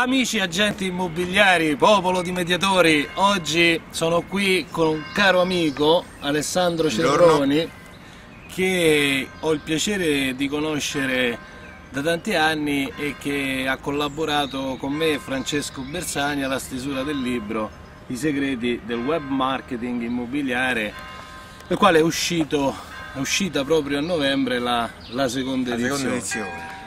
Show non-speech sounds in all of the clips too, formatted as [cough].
Amici agenti immobiliari, popolo di mediatori, oggi sono qui con un caro amico Alessandro Cerroni che ho il piacere di conoscere da tanti anni e che ha collaborato con me Francesco Bersani alla stesura del libro I segreti del web marketing immobiliare, il quale è, uscito, è uscita proprio a novembre la, la seconda La edizione. seconda edizione.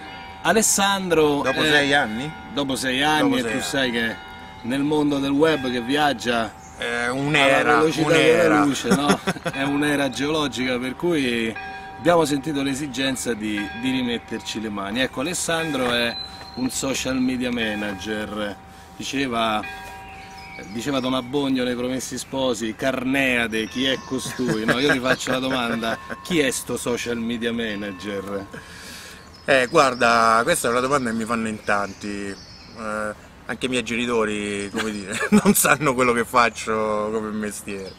Alessandro Dopo eh, sei anni? dopo sei anni Dopo e sei tu anni. sai che nel mondo del web che viaggia Eh, alla un'era, un'era. luce, no? [laughs] è un'era geologica per cui abbiamo sentito l'esigenza di, di rimetterci le mani. Ecco, Alessandro è un social media manager, diceva, diceva Don Abbondio nei Promessi Sposi, Carneade, chi è costui? No, io ti faccio la domanda, chi è sto social media manager? Eh, guarda, questa è una domanda che mi fanno in tanti. Eh, anche i miei genitori, come dire, [laughs] non sanno quello che faccio come mestiere.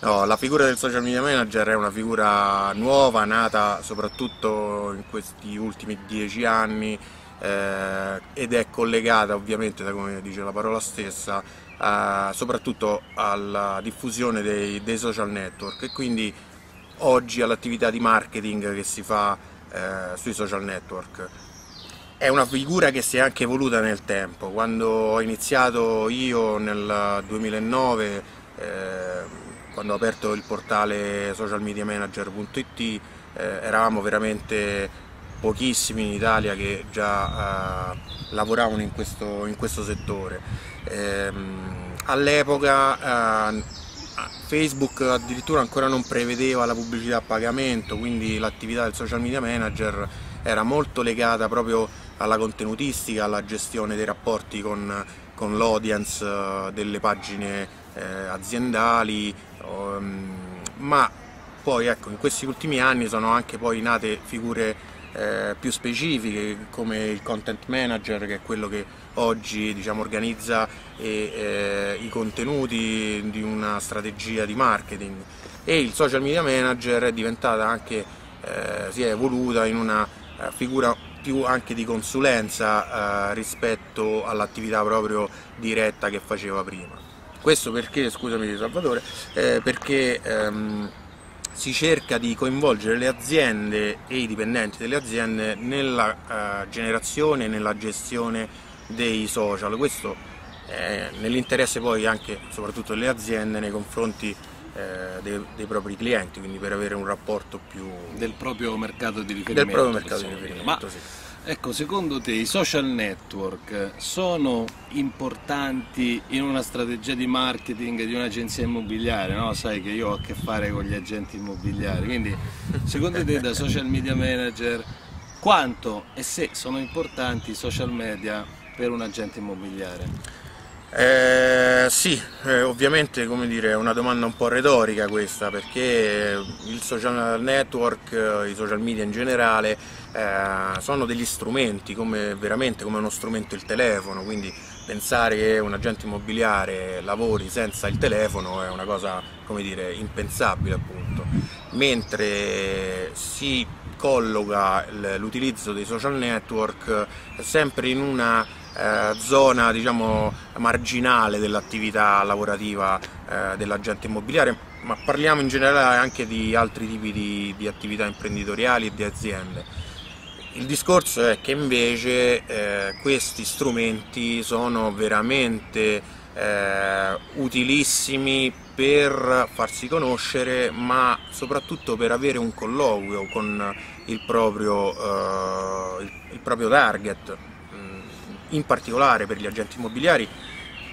No, la figura del social media manager è una figura nuova, nata soprattutto in questi ultimi dieci anni eh, ed è collegata ovviamente, da come dice la parola stessa, eh, soprattutto alla diffusione dei, dei social network e quindi oggi all'attività di marketing che si fa eh, sui social network. È una figura che si è anche evoluta nel tempo. Quando ho iniziato io nel 2009, eh, quando ho aperto il portale socialmediamanager.it, eh, eravamo veramente pochissimi in Italia che già eh, lavoravano in questo, in questo settore. Ehm, all'epoca eh, Facebook addirittura ancora non prevedeva la pubblicità a pagamento, quindi l'attività del social media manager era molto legata proprio alla contenutistica, alla gestione dei rapporti con, con l'audience eh, delle pagine eh, aziendali, ehm, ma poi ecco, in questi ultimi anni sono anche poi nate figure eh, più specifiche come il content manager che è quello che oggi diciamo, organizza e, eh, i contenuti di una strategia di marketing e il social media manager è diventata anche, eh, si è evoluta in una eh, figura più anche di consulenza eh, rispetto all'attività proprio diretta che faceva prima. Questo perché, scusami Salvatore, eh, perché ehm, si cerca di coinvolgere le aziende e i dipendenti delle aziende nella eh, generazione e nella gestione dei social. Questo eh, nell'interesse poi anche soprattutto delle aziende nei confronti eh, dei, dei propri clienti, quindi per avere un rapporto più Del proprio mercato di riferimento. del proprio mercato di riferimento. Ma sì. Ecco, secondo te i social network sono importanti in una strategia di marketing di un'agenzia immobiliare? No? Sai che io ho a che fare con gli agenti immobiliari, quindi secondo te da [laughs] social media manager quanto e se sono importanti i social media per un agente immobiliare? Eh, sì, eh, ovviamente dire, è una domanda un po' retorica questa perché il social network, eh, i social media in generale eh, sono degli strumenti, come, veramente come uno strumento il telefono, quindi pensare che un agente immobiliare lavori senza il telefono è una cosa dire, impensabile appunto, mentre si colloca l'utilizzo dei social network sempre in una eh, zona diciamo marginale dell'attività lavorativa eh, dell'agente immobiliare, ma parliamo in generale anche di altri tipi di, di attività imprenditoriali e di aziende. Il discorso è che invece eh, questi strumenti sono veramente eh, utilissimi per farsi conoscere, ma soprattutto per avere un colloquio con il proprio, eh, il- proprio target, Mm, in particolare per gli agenti immobiliari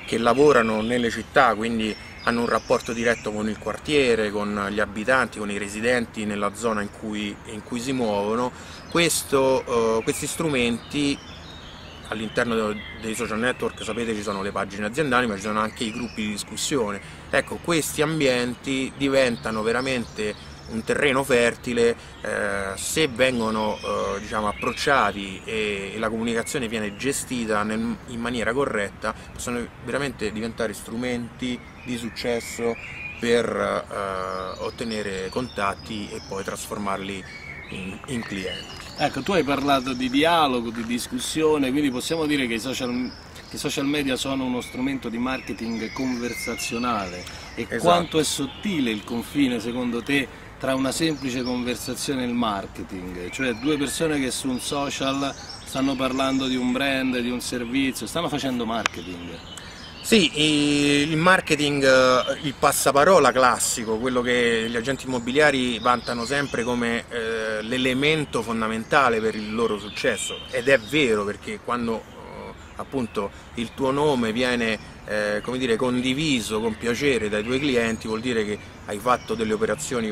che lavorano nelle città, quindi hanno un rapporto diretto con il quartiere, con gli abitanti, con i residenti nella zona in cui, in cui si muovono. Questo, eh, questi strumenti all'interno dei social network sapete ci sono le pagine aziendali ma ci sono anche i gruppi di discussione ecco questi ambienti diventano veramente un terreno fertile eh, se vengono eh, diciamo, approcciati e, e la comunicazione viene gestita nel- in maniera corretta possono veramente diventare strumenti di successo per eh, ottenere contatti e poi trasformarli in, in clienti Ecco, tu hai parlato di dialogo, di discussione, quindi possiamo dire che i social che i social media sono uno strumento di marketing conversazionale e esatto. quanto è sottile il confine secondo te tra una semplice conversazione e il marketing, cioè due persone che su un social stanno parlando di un brand, di un servizio, stanno facendo marketing. Sì, il marketing, eh, il passaparola classico, quello che gli agenti immobiliari vantano sempre come eh, l'elemento fondamentale per il loro successo ed è vero perché quando appunto il tuo nome viene eh, dire, condiviso con piacere dai tuoi clienti vuol dire che hai fatto delle operazioni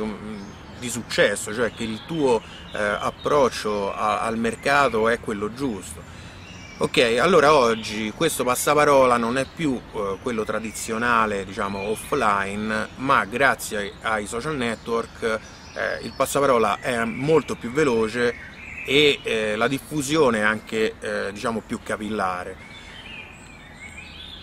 di successo, cioè che il tuo eh, approccio a, al mercato è quello giusto. Ok, allora oggi questo passaparola non è più eh, quello tradizionale, diciamo offline, ma grazie ai social network eh, il passaparola è molto più veloce e eh, la diffusione anche eh, diciamo più capillare.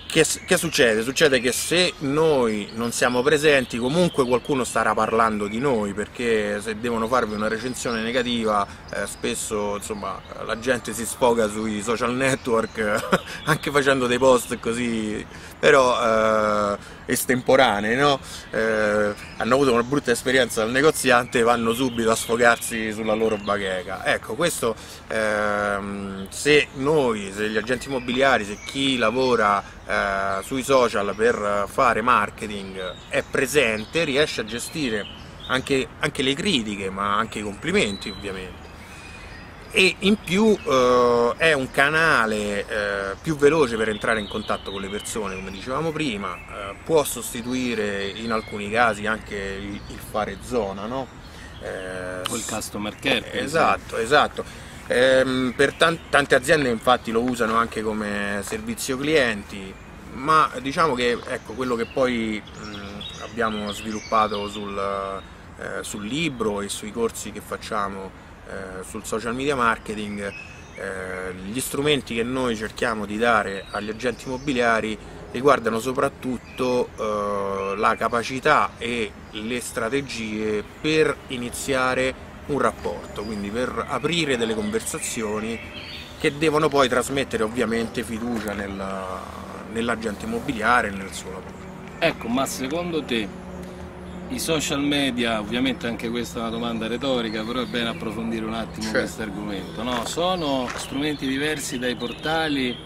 Che, che, succede? Succede che se noi non siamo presenti comunque qualcuno starà parlando di noi perché se devono farvi una recensione negativa eh, spesso insomma, la gente si sfoga sui social network [laughs] anche facendo dei post così però eh, estemporanee no? eh, hanno avuto una brutta esperienza al negoziante e vanno subito a sfogarsi sulla loro bacheca ecco questo ehm, se noi, se gli agenti immobiliari, se chi lavora eh, sui social per fare marketing è presente, riesce a gestire anche, anche le critiche, ma anche i complimenti ovviamente. E in più eh, è un canale eh, più veloce per entrare in contatto con le persone, come dicevamo prima, eh, può sostituire in alcuni casi anche il, il fare zona, no? Eh, o il customer care. Esatto, esatto. Ehm, per tante aziende infatti lo usano anche come servizio clienti, ma diciamo che ecco, quello che poi mh, abbiamo sviluppato sul, eh, sul, libro e sui corsi che facciamo sul social media marketing, eh, gli strumenti che noi cerchiamo di dare agli agenti immobiliari riguardano soprattutto eh, la capacità e le strategie per iniziare un rapporto, quindi per aprire delle conversazioni che devono poi trasmettere ovviamente fiducia nella, nell'agente immobiliare e nel suo lavoro. Ecco, ma secondo te i social media, ovviamente anche questa è una domanda retorica, però è bene approfondire un attimo certo. questo argomento, no? sono strumenti diversi dai portali,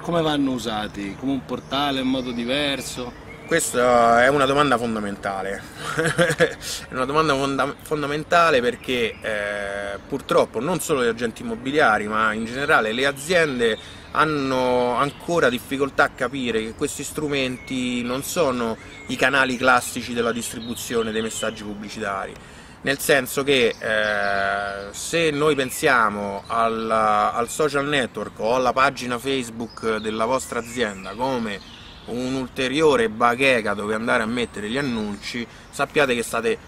come vanno usati? Come un portale in modo diverso? Questa è una domanda fondamentale, [laughs] è una domanda fonda fondamentale perché eh, purtroppo non solo gli agenti immobiliari ma in generale le aziende hanno ancora difficoltà a capire che questi strumenti non sono i canali classici della distribuzione dei messaggi pubblicitari. Nel senso che eh, se noi pensiamo al, al social network o alla pagina Facebook della vostra azienda come un'ulteriore bacheca dove andare a mettere gli annunci, sappiate che state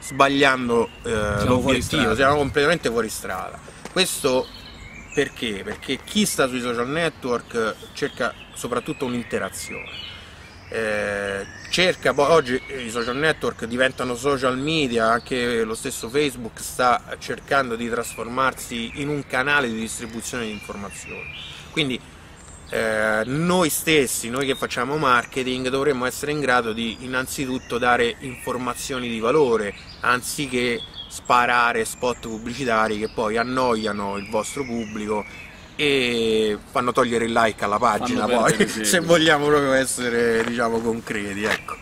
sbagliando eh, l'obiettivo, siamo completamente fuori strada. Questo perché? Perché chi sta sui social network cerca soprattutto un'interazione. Eh, cerca poi oggi i social network diventano social media, anche lo stesso Facebook sta cercando di trasformarsi in un canale di distribuzione di informazioni. Quindi eh, noi stessi, noi che facciamo marketing, dovremmo essere in grado di innanzitutto dare informazioni di valore, anziché sparare spot pubblicitari che poi annoiano il vostro pubblico e fanno togliere il like alla pagina poi, [laughs] se vogliamo proprio essere diciamo concreti, ecco.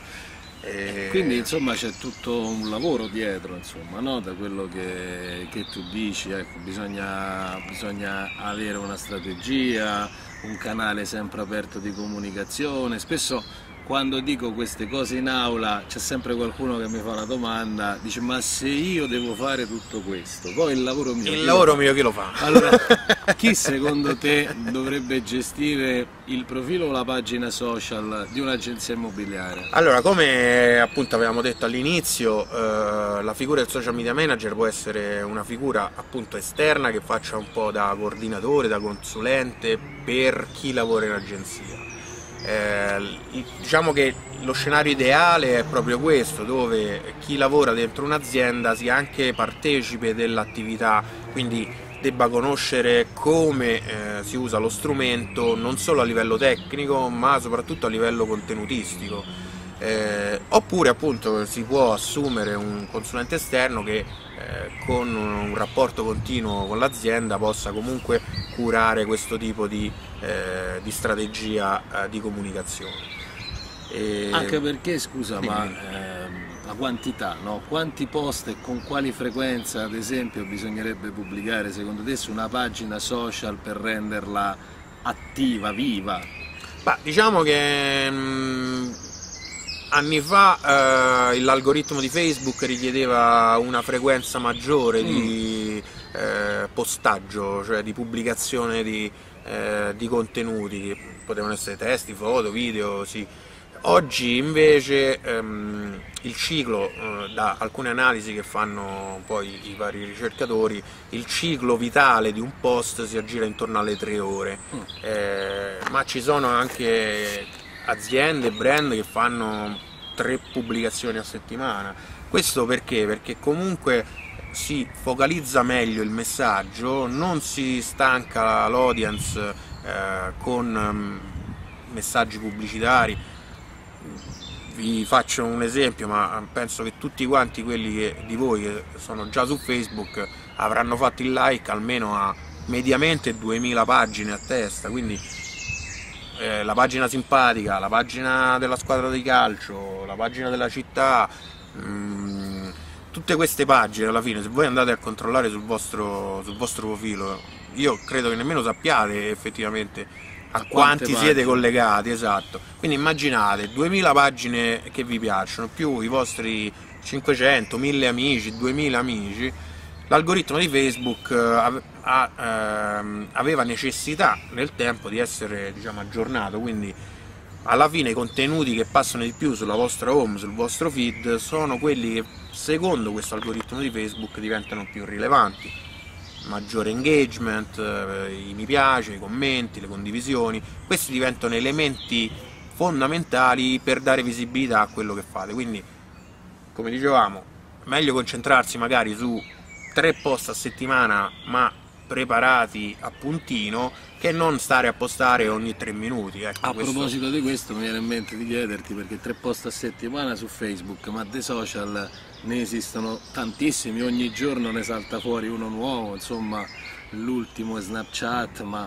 E... Quindi insomma c'è tutto un lavoro dietro, insomma, no? da quello che, che tu dici, ecco, bisogna, bisogna avere una strategia, un canale sempre aperto di comunicazione, spesso quando dico queste cose in aula c'è sempre qualcuno che mi fa la domanda, dice ma se io devo fare tutto questo, poi il lavoro mio... Il lavoro mio chi lo fa? Allora, [laughs] chi secondo te dovrebbe gestire il profilo o la pagina social di un'agenzia immobiliare? Allora, come appunto avevamo detto all'inizio, eh, la figura del social media manager può essere una figura appunto esterna che faccia un po' da coordinatore, da consulente per chi lavora in agenzia eh, diciamo che lo scenario ideale è proprio questo, dove chi lavora dentro un'azienda sia anche partecipe dell'attività, quindi debba conoscere come eh, si usa lo strumento non solo a livello tecnico ma soprattutto a livello contenutistico. Eh, oppure appunto si può assumere un consulente esterno che eh, con un rapporto continuo con l'azienda possa comunque curare questo tipo di, eh, di strategia eh, di comunicazione. E... Anche perché, scusa, ma ehm, la quantità, no? quanti post e con quali frequenza, ad esempio, bisognerebbe pubblicare secondo te su una pagina social per renderla attiva, viva? Bah, diciamo che mh, mm, anni fa eh, l'algoritmo di Facebook richiedeva una frequenza maggiore mm. di eh, postaggio, cioè di pubblicazione di, eh, di contenuti, potevano essere testi, foto, video, sì Oggi invece ehm, il ciclo, eh, da alcune analisi che fanno poi i vari ricercatori, il ciclo vitale di un post si aggira intorno alle tre ore, mm. eh, ma ci sono anche aziende, brand che fanno tre pubblicazioni a settimana. Questo perché? Perché comunque si focalizza meglio il messaggio, non si stanca l'audience eh, con um, messaggi pubblicitari vi faccio un esempio, ma penso che tutti quanti quelli che, di voi che sono già su Facebook avranno fatto il like almeno a mediamente 2000 pagine a testa, quindi eh, la pagina simpatica, la pagina della squadra di calcio, la pagina della città, mh, mm, tutte queste pagine alla fine, se voi andate a controllare sul vostro, sul vostro profilo, io credo che nemmeno sappiate effettivamente a quanti siete collegati, esatto. Quindi immaginate 2000 pagine che vi piacciono, più i vostri 500, 1000 amici, 2000 amici, l'algoritmo di Facebook eh, ehm, aveva necessità nel tempo di essere diciamo, aggiornato, quindi alla fine i contenuti che passano di più sulla vostra home, sul vostro feed, sono quelli che secondo questo algoritmo di Facebook diventano più rilevanti maggiore engagement, eh, i mi piace, i commenti, le condivisioni, questi diventano elementi fondamentali per dare visibilità a quello che fate. Quindi, come dicevamo, meglio concentrarsi magari su tre post a settimana, ma preparati a puntino che non stare a postare ogni tre minuti. Ecco, a questo... proposito di questo mi viene in mente di chiederti perché tre post a settimana su Facebook, ma dei social ne esistono tantissimi, ogni giorno ne salta fuori uno nuovo, insomma l'ultimo è Snapchat, ma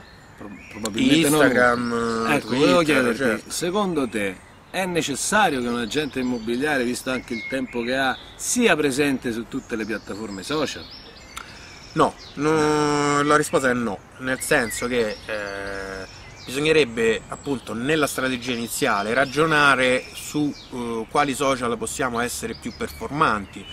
probabilmente Instagram, non... Ecco, Twitter, volevo chiederti, certo. secondo te è necessario che un agente immobiliare, visto anche il tempo che ha, sia presente su tutte le piattaforme social? No, no, la risposta è no, nel senso che eh, bisognerebbe appunto nella strategia iniziale ragionare su uh, quali social possiamo essere più performanti.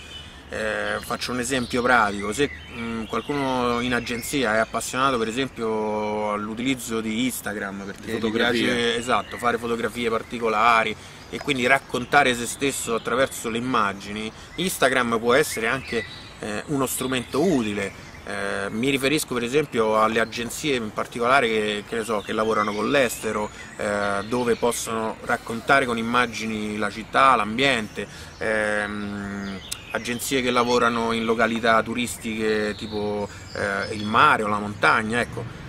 Eh, faccio un esempio pratico, se mh, mm, qualcuno in agenzia è appassionato per esempio all'utilizzo di Instagram perché gli piace esatto, fare fotografie particolari e quindi raccontare se stesso attraverso le immagini, Instagram può essere anche eh, uno strumento utile eh, mi riferisco per esempio alle agenzie in particolare che, che, so, che lavorano con l'estero, eh, dove possono raccontare con immagini la città, l'ambiente, ehm, agenzie che lavorano in località turistiche tipo eh, il mare o la montagna. Ecco.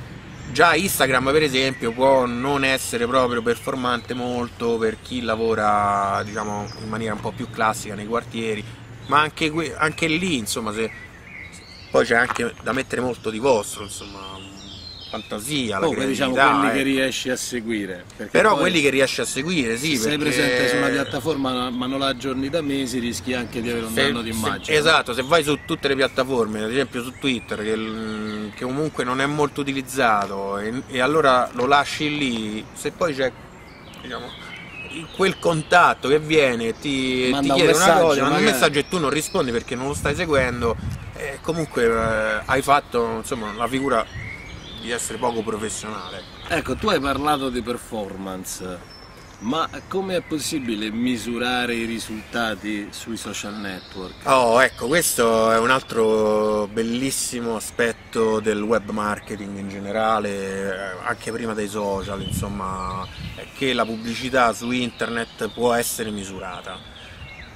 Già Instagram per esempio può non essere proprio performante molto per chi lavora diciamo, in maniera un po' più classica nei quartieri, ma anche, anche lì insomma se poi c'è anche da mettere molto di vostro, insomma, fantasia, oh, diciamo quelli eh. che riesci a seguire. Però quelli che riesci a seguire, sì. Se perché... sei presente su una piattaforma ma non la aggiorni da mesi, rischi anche di avere un se, danno di immagine. esatto, se vai su tutte le piattaforme, ad esempio su Twitter, che, che comunque non è molto utilizzato, e, e, allora lo lasci lì, se poi c'è diciamo, quel contatto che viene e ti, ti chiede una cosa, manda un messaggio e tu non rispondi perché non lo stai seguendo e comunque eh, hai fatto insomma, la figura di essere poco professionale. Ecco, tu hai parlato di performance, ma come è possibile misurare i risultati sui social network? Oh, ecco, questo è un altro bellissimo aspetto del web marketing in generale, eh, anche prima dei social, insomma, che la pubblicità su internet può essere misurata.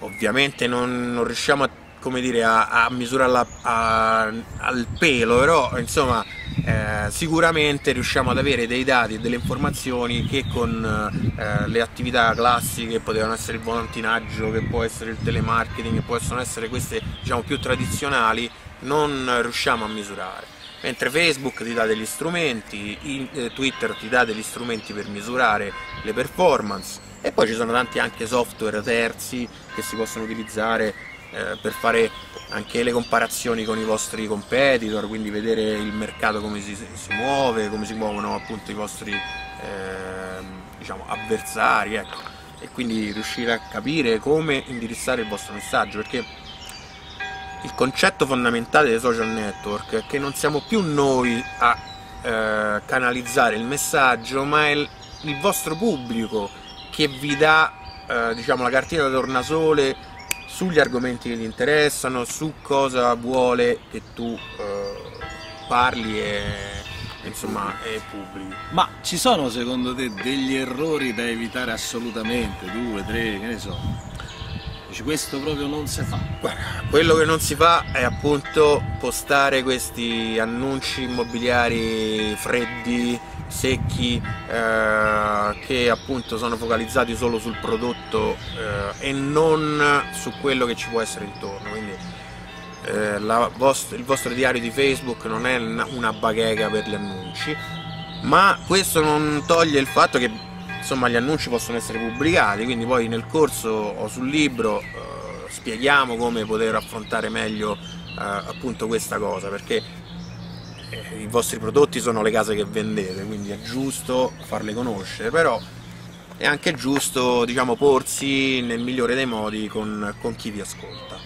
Ovviamente non, non riusciamo a come dire, a, a misurarla a, al pelo, però insomma eh, sicuramente riusciamo ad avere dei dati e delle informazioni che con eh, le attività classiche, potevano essere il volantinaggio, che può essere il telemarketing, che possono essere queste diciamo, più tradizionali, non riusciamo a misurare. Mentre Facebook ti dà degli strumenti, in, eh, Twitter ti dà degli strumenti per misurare le performance e poi ci sono tanti anche software terzi che si possono utilizzare eh, per fare anche le comparazioni con i vostri competitor, quindi vedere il mercato come si, si muove, come si muovono appunto i vostri eh, diciamo, avversari, ecco. e quindi riuscire a capire come indirizzare il vostro messaggio, perché il concetto fondamentale dei social network è che non siamo più noi a eh, canalizzare il messaggio, ma è il, il vostro pubblico che vi dà eh, diciamo, la cartina da tornasole sugli argomenti che gli interessano, su cosa vuole che tu eh, parli e, insomma, e pubblichi. Ma ci sono secondo te degli errori da evitare assolutamente? Due, tre, che ne so? Dici questo proprio non si fa. Guarda, quello che non si fa è appunto postare questi annunci immobiliari freddi secchi eh, che appunto sono focalizzati solo sul prodotto eh, e non su quello che ci può essere intorno. Quindi eh, vostra, il vostro diario di Facebook non è una bacheca per gli annunci ma questo non toglie il fatto che insomma gli annunci possono essere pubblicati. Quindi poi nel corso o sul libro eh, spieghiamo come poter affrontare meglio eh, appunto questa cosa perché i vostri prodotti sono le case che vendete, quindi è giusto farle conoscere, però è anche giusto diciamo, porsi nel migliore dei modi con, con chi vi ascolta.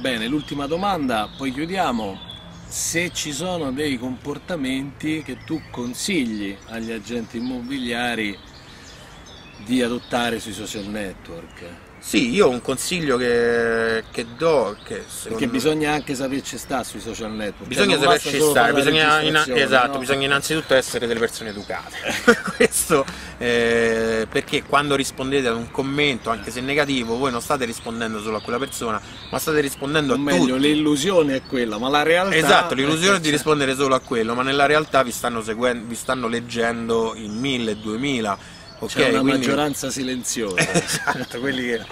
Bene, l'ultima domanda, poi chiudiamo. Se ci sono dei comportamenti che tu consigli agli agenti immobiliari di adottare sui social network? Sì, io un consiglio che, che do. Che Perché me... bisogna anche saperci stare sui social network. Bisogna cioè, saperci stare, bisogna, in, esatto, no? bisogna innanzitutto essere delle persone educate. [laughs] Questo eh, perché quando rispondete ad un commento, anche se negativo, voi non state rispondendo solo a quella persona, ma state rispondendo o a meglio, tutti. l'illusione è quella, ma la realtà. Esatto, l'illusione è di rispondere solo a quello, ma nella realtà vi stanno, seguen- vi stanno leggendo in mille, duemila Okay, C'è una quindi... maggioranza silenziosa. [laughs] esatto, quelli che...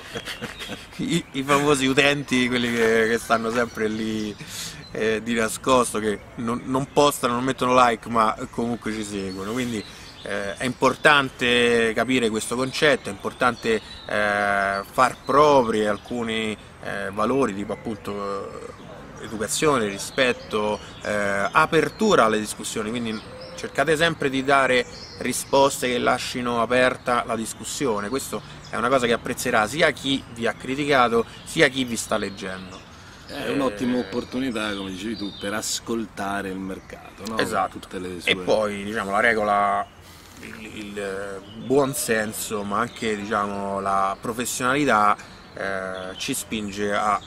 [laughs] I, I, famosi utenti, quelli che, che stanno sempre lì eh, di nascosto, che non, non, postano, non mettono like, ma comunque ci seguono. Quindi eh, è importante capire questo concetto, è importante eh, far propri alcuni eh, valori, tipo appunto educazione, rispetto, eh, apertura alle discussioni. Quindi cercate sempre di dare risposte che lasciano aperta la discussione, questo è una cosa che apprezzerà sia chi vi ha criticato sia chi vi sta leggendo. È un'ottima opportunità, come dicevi tu, per ascoltare il mercato. No? Esatto. Sue... E poi diciamo, la regola, il, il buon senso, ma anche diciamo, la professionalità eh, ci spinge a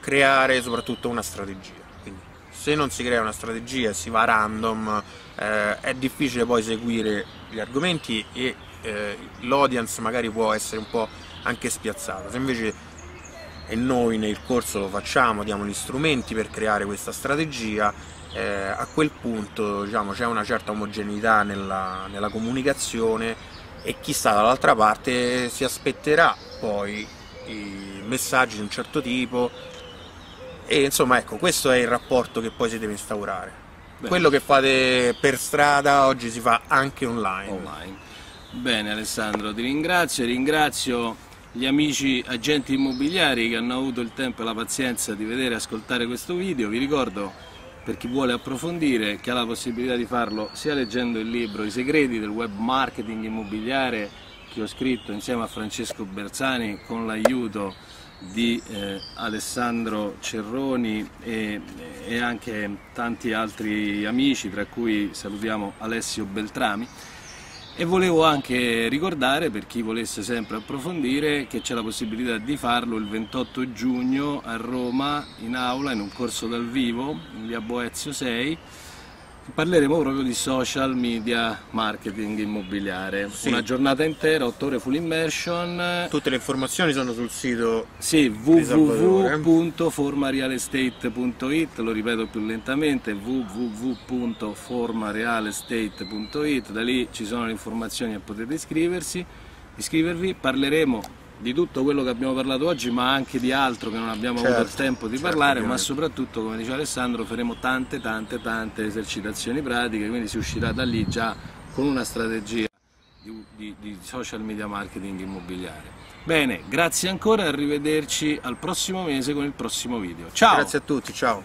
creare soprattutto una strategia. Quindi se non si crea una strategia e si va random, eh, è difficile poi seguire gli argomenti e eh, l'audience magari può essere un po' anche spiazzata. Se invece e noi nel corso lo facciamo, diamo gli strumenti per creare questa strategia, eh, a quel punto diciamo, c'è una certa omogeneità nella, nella comunicazione e chi sta dall'altra parte si aspetterà poi i messaggi di un certo tipo e insomma ecco questo è il rapporto che poi si deve instaurare. Bene. Quello che fate per strada oggi si fa anche online. online. Bene Alessandro, ti ringrazio, ringrazio gli amici agenti immobiliari che hanno avuto il tempo e la pazienza di vedere e ascoltare questo video. Vi ricordo per chi vuole approfondire che ha la possibilità di farlo sia leggendo il libro I segreti del web marketing immobiliare che ho scritto insieme a Francesco Bersani con l'aiuto di eh, Alessandro Cerroni e, e, anche tanti altri amici, tra cui salutiamo Alessio Beltrami. E volevo anche ricordare, per chi volesse sempre approfondire, che c'è la possibilità di farlo il 28 giugno a Roma, in aula, in un corso dal vivo, in via Boezio 6, parleremo proprio di social media marketing immobiliare. Sì. Una giornata intera, 8 ore full immersion. Tutte le informazioni sono sul sito Sì, www.formarealestate.it, lo ripeto più lentamente, www.formarealestate.it, da lì ci sono le informazioni e potete iscriversi, iscrivervi, parleremo di tutto quello che abbiamo parlato oggi, ma anche di altro che non abbiamo avuto il Certo, tempo di certo, parlare, ma ovviamente. soprattutto, come diceva Alessandro, faremo tante tante tante esercitazioni pratiche, quindi si uscirà da lì già con una strategia di, di- di social media marketing immobiliare. Bene, grazie ancora e arrivederci al prossimo mese con il prossimo video. Ciao! Grazie a tutti, ciao.